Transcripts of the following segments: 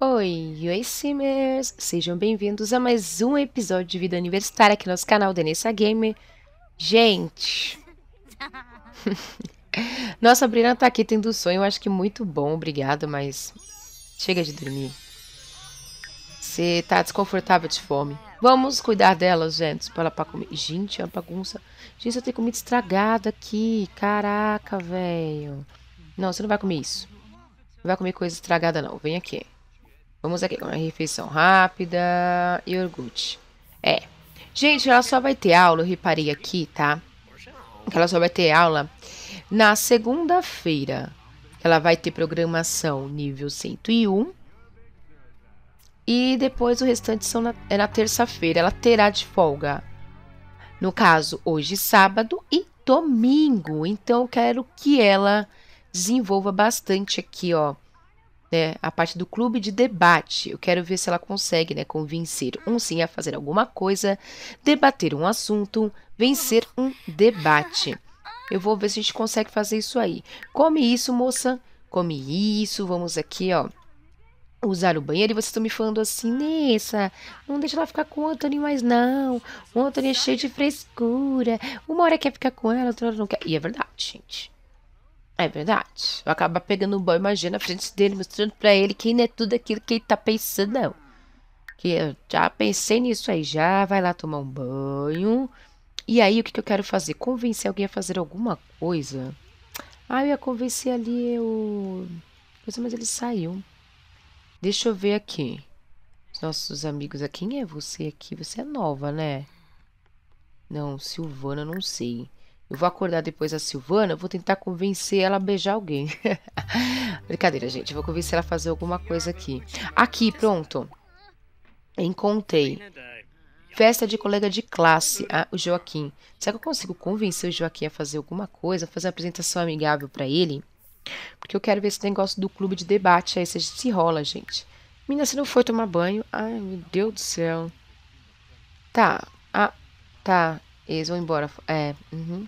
Oi, oi Simmers! Sejam bem-vindos a mais um episódio de Vida Universitária aqui no nosso canal Denessa Gamer. Gente, nossa, a Brina tá aqui tendo sonho, eu acho que muito bom, obrigado, mas chega de dormir. Você tá desconfortável de fome. Vamos cuidar delas, gente, para ela pra comer. Gente, é uma bagunça. Gente, eu tenho comida estragada aqui. Caraca, velho. Não, você não vai comer isso. Não vai comer coisa estragada, não. Vem aqui. Vamos aqui, uma refeição rápida, iogurte. É. Gente, ela só vai ter aula, eu reparei aqui, tá? Ela só vai ter aula na segunda-feira. Ela vai ter programação nível 101. E depois o restante são na, é na terça-feira. Ela terá de folga. No caso, hoje sábado e domingo. Então, eu quero que ela desenvolva bastante aqui, ó né, a parte do clube de debate. Eu quero ver se ela consegue, né, convencer um sim a fazer alguma coisa, debater um assunto, vencer um debate. Eu vou ver se a gente consegue fazer isso aí. Come isso, moça. Come isso. Vamos aqui, ó. Usar o banheiro e vocês estão me falando assim, Nessa, não deixa ela ficar com o Anthony mais não. O Anthony é cheio de frescura. Uma hora quer ficar com ela, outra hora não quer. E é verdade, gente. É verdade. Eu acaba pegando um boy, imagina na frente dele, mostrando pra ele que não é tudo aquilo que ele tá pensando, não. Que eu já pensei nisso aí, já vai lá tomar um banho. E aí, o que, que eu quero fazer? Convencer alguém a fazer alguma coisa. Ah, eu ia convencer ali o... Coisa, mas ele saiu. Deixa eu ver aqui. Nossos amigos aqui. Quem é você aqui? Você é nova, né? Não, Silvana, não sei. Eu vou acordar depois a Silvana, vou tentar convencer ela a beijar alguém. Brincadeira, gente. Vou convencer ela a fazer alguma coisa aqui. Aqui, pronto. Encontrei. Festa de colega de classe. Ah, o Joaquim. Será que eu consigo convencer o Joaquim a fazer alguma coisa? Fazer uma apresentação amigável para ele? Porque eu quero ver esse negócio do clube de debate aí, se, se rola, gente. Menina, você não foi tomar banho? Ai, meu Deus do céu. Tá. Ah, tá. Eles vão embora. É, uhum.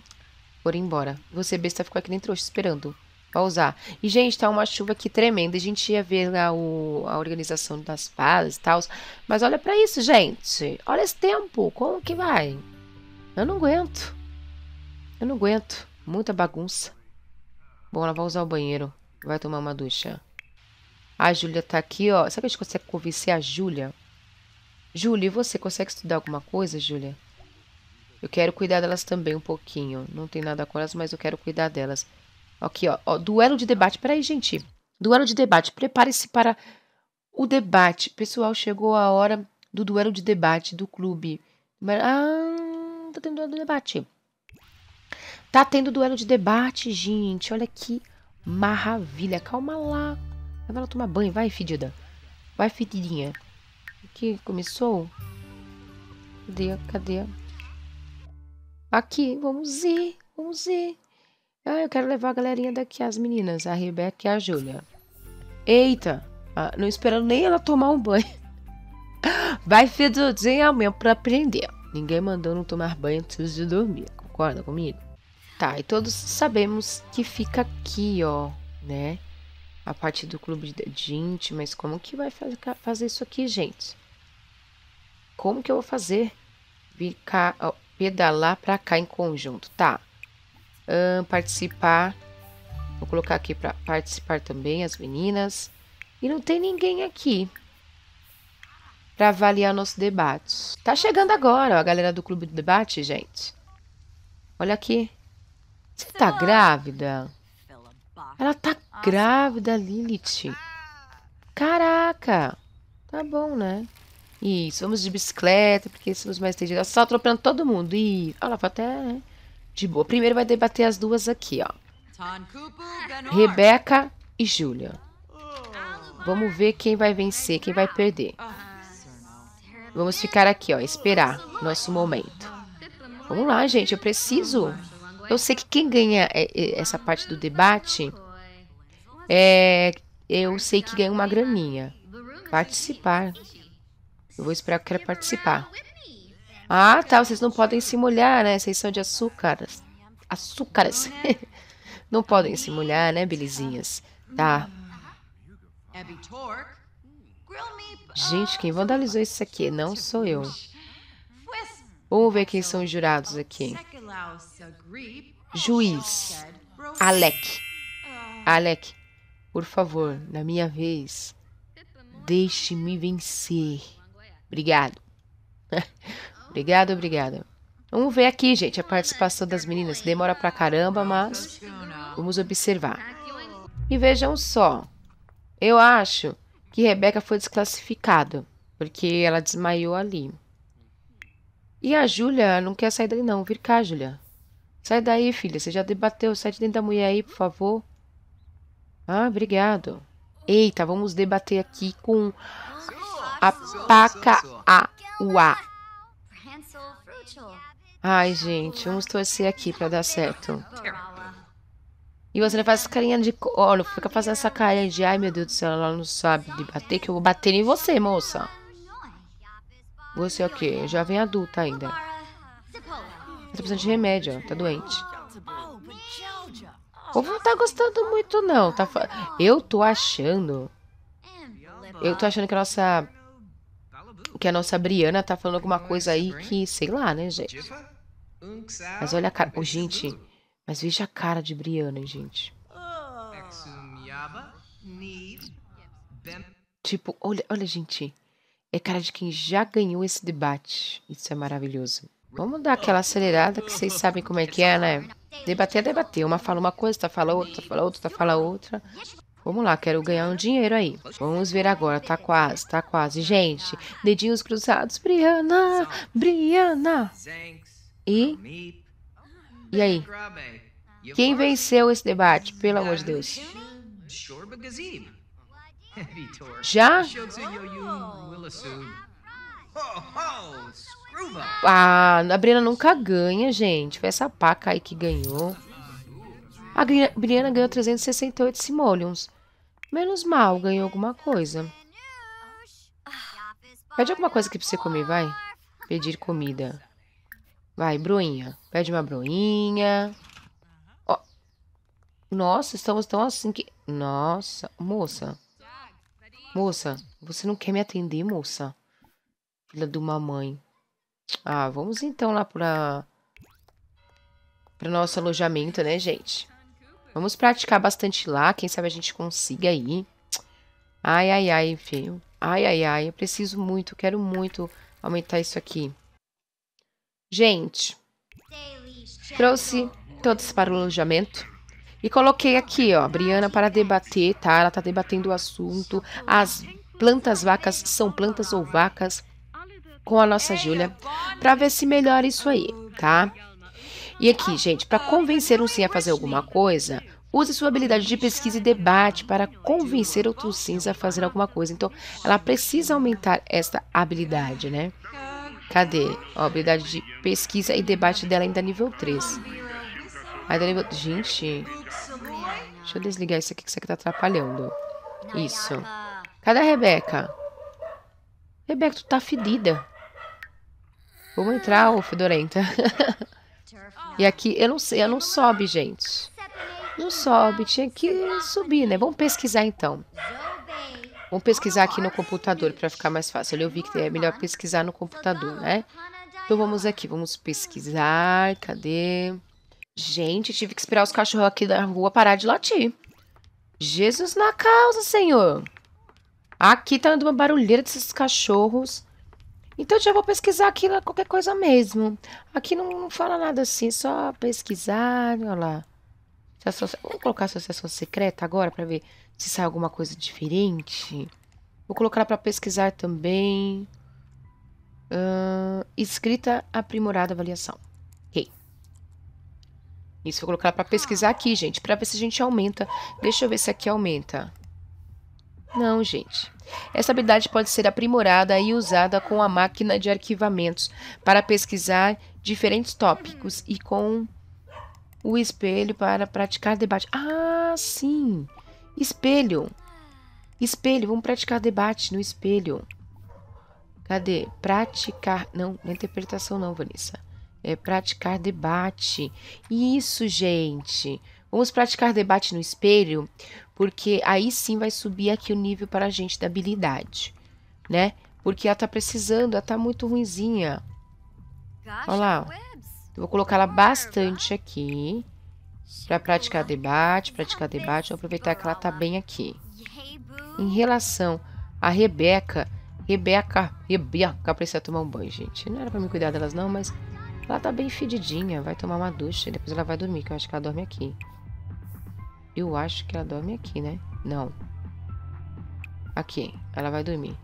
Foram embora. Você, besta, ficou aqui nem trouxa esperando. Pra usar. E, gente, tá uma chuva aqui tremenda. A gente ia ver lá o, a organização das fases e tal. Mas olha pra isso, gente. Olha esse tempo. Como que vai? Eu não aguento. Eu não aguento. Muita bagunça. Bom, ela vai usar o banheiro. Vai tomar uma ducha. A Júlia tá aqui, ó. Será que a gente consegue convencer a Júlia? Júlia, você consegue estudar alguma coisa, Júlia? Eu quero cuidar delas também um pouquinho. Não tem nada com elas, mas eu quero cuidar delas. Aqui, ó. ó duelo de debate. Peraí, gente. Duelo de debate. Prepare-se para o debate. Pessoal, chegou a hora do duelo de debate do clube. Ah, tá tendo duelo de debate. Tá tendo duelo de debate, gente. Olha que maravilha. Calma lá. Vai lá tomar banho. Vai, fedida. Vai, fedidinha. Aqui, começou? Cadê? Cadê? Aqui, vamos ir, vamos ir. Ah, eu quero levar a galerinha daqui, as meninas, a Rebeca e a Júlia. Eita, ah, não esperando nem ela tomar um banho. Vai fedorzinha mesmo pra aprender. Ninguém mandou não tomar banho antes de dormir, concorda comigo? Tá, e todos sabemos que fica aqui, ó, né? A parte do clube de gente, mas como que vai fazer isso aqui, gente? Como que eu vou fazer? Ficar, pedalar para cá em conjunto. Tá. Um, participar. Vou colocar aqui para participar também as meninas. E não tem ninguém aqui para avaliar nosso debate. Tá chegando agora ó, a galera do clube do debate, gente. Olha aqui. Você tá grávida? Ela tá grávida, Lilith. Caraca. Tá bom, né? Isso, vamos de bicicleta, porque somos mais entendidos. Só atropelando todo mundo. E olha lá, foi até né, de boa. Primeiro vai debater as duas aqui, ó. Rebeca e Júlia. Vamos ver quem vai vencer, quem vai perder. Vamos ficar aqui, ó, esperar nosso momento. Vamos lá, gente, eu preciso. Eu sei que quem ganha é, é, essa parte do debate é. Eu sei que ganha uma graninha. Participar. Eu vou esperar que eu quero participar. Ah, tá. Vocês não podem se molhar, né? Vocês são de açúcares. Açúcares. não podem se molhar, né, belezinhas? Tá. Gente, quem vandalizou isso aqui? Não sou eu. Vamos ver quem são os jurados aqui. Juiz. Alec. Alec, por favor, na minha vez, deixe-me vencer. Obrigado. obrigado, obrigada. Vamos ver aqui, gente, a participação das meninas. Demora pra caramba, mas vamos observar. E vejam só. Eu acho que Rebeca foi desclassificada, porque ela desmaiou ali. E a Júlia não quer sair daí não. Vir cá, Júlia. Sai daí, filha. Você já debateu. Sai de dentro da mulher aí, por favor. Ah, obrigado. Eita, vamos debater aqui com a Paca Aua. Ai, gente, vamos torcer aqui pra dar certo. E você não faz carinha de... Olha, fica fazendo essa carinha de... Ai, meu Deus do céu, ela não sabe debater, que eu vou bater em você, moça. Você é o quê? Jovem adulta ainda. Tá precisando de remédio, ó. Tá doente. O povo não tá gostando muito, não. Tá fa... Eu tô achando... Eu tô achando que a nossa... Que a nossa Briana tá falando alguma coisa aí que... Sei lá, né, gente? Mas olha a cara... Oh, gente... Mas veja a cara de Briana, gente. Tipo, olha, olha, gente. É cara de quem já ganhou esse debate. Isso é maravilhoso. Vamos dar aquela acelerada que vocês sabem como é que é, né? Debater é debater. Uma fala uma coisa, outra fala outra, outra fala outra, outra fala outra. Vamos lá, quero ganhar um dinheiro aí. Vamos ver agora, tá quase, tá quase. Gente, dedinhos cruzados. Briana, Briana. E... E aí? Quem venceu esse debate, pelo amor de Deus? Já? Ah, a Briana nunca ganha, gente. Foi essa paca aí que ganhou. A Briana ganhou 368 simoleons. Menos mal, ganhou alguma coisa. Pede alguma coisa aqui pra você comer, vai. Pedir comida. Vai, broinha. Pede uma broinha. Oh. Nossa, estamos tão assim que... Nossa, moça. Moça, você não quer me atender, moça? Filha de uma mãe. Ah, vamos então lá para para nosso alojamento, né, gente? Vamos praticar bastante lá. Quem sabe a gente consiga aí. Ai, ai, ai, filho. Ai, ai, ai. Eu preciso muito, quero muito aumentar isso aqui. Gente, trouxe todos para o alojamento. E coloquei aqui, ó, Briana para debater, tá? Ela tá debatendo o assunto. As plantas vacas são plantas ou vacas com a nossa Júlia para ver se melhora isso aí, tá? E aqui, gente, para convencer um sim a fazer alguma coisa, use sua habilidade de pesquisa e debate para convencer outros sims a fazer alguma coisa. Então, ela precisa aumentar esta habilidade, né? Cadê? A habilidade de pesquisa e debate dela ainda nível 3. Ainda nível... Gente, deixa eu desligar isso aqui que isso aqui tá atrapalhando. Isso. Cadê a Rebeca? Rebeca, tu tá fedida. Vamos entrar, ô fedorenta. e aqui, eu não sei, eu não sobe, gente. Não sobe, tinha que subir, né? Vamos pesquisar então. Vamos pesquisar aqui no computador para ficar mais fácil. Eu vi que é melhor pesquisar no computador, né? Então vamos aqui, vamos pesquisar. Cadê? Gente, tive que esperar os cachorros aqui da rua parar de latir. Jesus na causa, senhor. Aqui tá dando uma barulheira desses cachorros. Então já vou pesquisar aqui qualquer coisa mesmo. Aqui não, não fala nada assim, só pesquisar, olha lá. Vamos colocar associação secreta agora para ver se sai alguma coisa diferente. Vou colocar para pesquisar também. Uh, escrita aprimorada avaliação. Ok. Isso, vou colocar para pesquisar aqui, gente, para ver se a gente aumenta. Deixa eu ver se aqui aumenta. Não, gente. Essa habilidade pode ser aprimorada e usada com a máquina de arquivamentos para pesquisar diferentes tópicos e com o espelho para praticar debate. Ah, sim! Espelho. Espelho, vamos praticar debate no espelho. Cadê? Praticar. Não, não é interpretação, não, Vanessa. É praticar debate. Isso, gente. Vamos praticar debate no espelho, porque aí sim vai subir aqui o nível para a gente da habilidade, né? Porque ela tá precisando, ela tá muito ruinzinha. Olha lá. Eu vou colocar ela bastante aqui. Para praticar debate, praticar debate. Vou aproveitar que ela tá bem aqui. Em relação a Rebeca, Rebeca, Rebeca precisa tomar um banho, gente. Não era para me cuidar delas não, mas ela tá bem fedidinha. Vai tomar uma ducha e depois ela vai dormir, que eu acho que ela dorme aqui. Eu acho que ela dorme aqui, né? Não. Aqui, ela vai dormir.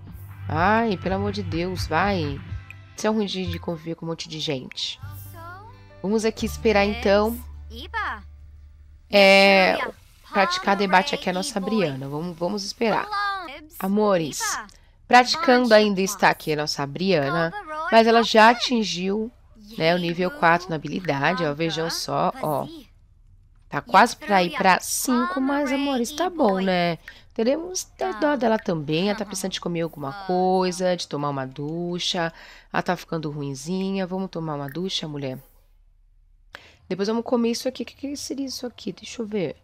Ai, pelo amor de Deus, vai. Isso é ruim de, de conviver com um monte de gente. Vamos aqui esperar, então. É... Praticar debate aqui a nossa Briana. Vamos, vamos esperar. Amores, praticando ainda está aqui a nossa Briana, mas ela já atingiu né, o nível 4 na habilidade, ó, vejam só, ó. Tá quase para ir para 5, mas, amores, tá bom, né? Teremos ter dó dela também. Ela tá precisando de comer alguma coisa, de tomar uma ducha. Ela tá ficando ruinzinha. Vamos tomar uma ducha, mulher? Depois vamos comer isso aqui. O que, que seria isso aqui? Deixa eu ver.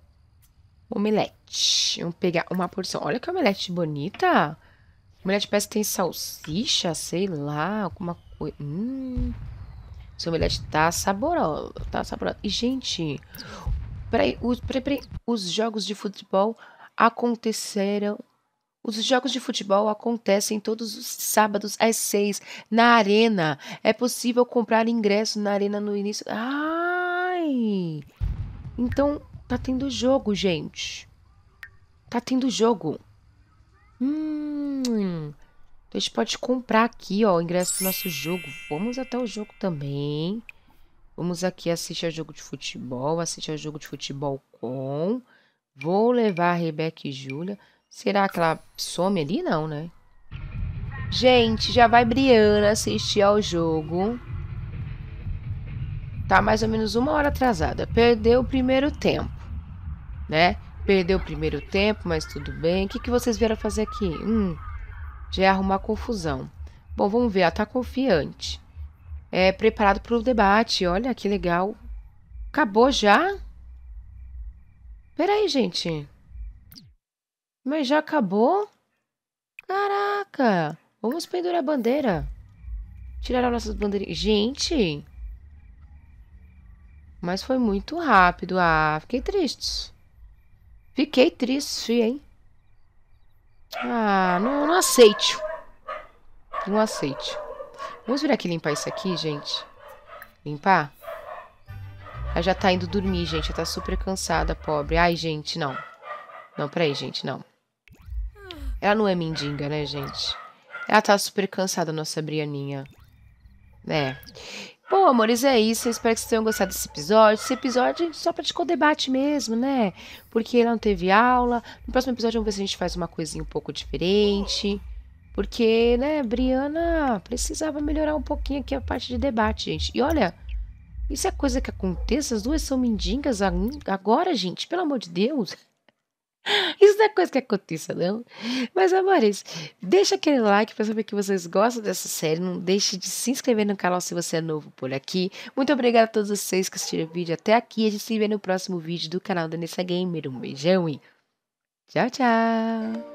Omelete. Vamos pegar uma porção. Olha que omelete bonita. Omelete parece que tem salsicha, sei lá, alguma coisa. Hum. Esse omelete tá saboroso. Tá saboroso. E, gente, peraí, os, peraí, peraí, os jogos de futebol aconteceram. Os jogos de futebol acontecem todos os sábados às seis na arena. É possível comprar ingresso na arena no início. Ai! Então tá tendo jogo, gente. Tá tendo jogo. Hum. Então a gente pode comprar aqui, ó, o ingresso pro nosso jogo. Vamos até o jogo também. Vamos aqui assistir ao jogo de futebol, assistir ao jogo de futebol com. Vou levar a Rebeca e Júlia. Será que ela some ali? Não, né? Gente, já vai Briana assistir ao jogo. Tá mais ou menos uma hora atrasada. Perdeu o primeiro tempo, né? Perdeu o primeiro tempo, mas tudo bem. O que, que vocês vieram fazer aqui? Hum, já é arrumar confusão. Bom, vamos ver. Ela tá confiante é, preparado para o debate. Olha que legal. Acabou já? Peraí, gente. Mas já acabou? Caraca! Vamos pendurar a bandeira. Tirar as nossas bandeirinhas. Gente! Mas foi muito rápido. Ah, fiquei triste. Fiquei triste, hein? Ah, não, não aceito. Não aceito. Vamos vir aqui limpar isso aqui, gente. Limpar? Ela já tá indo dormir, gente. Ela tá super cansada, pobre. Ai, gente, não. Não, peraí, gente, não. Ela não é mendiga, né, gente? Ela tá super cansada, nossa Brianinha. É. Bom, amores, é isso. Eu espero que vocês tenham gostado desse episódio. Esse episódio só praticou debate mesmo, né? Porque ela não teve aula. No próximo episódio, vamos ver se a gente faz uma coisinha um pouco diferente. Porque, né, Briana precisava melhorar um pouquinho aqui a parte de debate, gente. E olha, isso é coisa que acontece, as duas são mendigas agora, gente, pelo amor de Deus. Isso não é coisa que aconteça, não. Mas, amores, deixa aquele like para saber que vocês gostam dessa série. Não deixe de se inscrever no canal se você é novo por aqui. Muito obrigada a todos vocês que assistiram o vídeo até aqui. A gente se vê no próximo vídeo do canal da Nessa Gamer. Um beijão e tchau, tchau.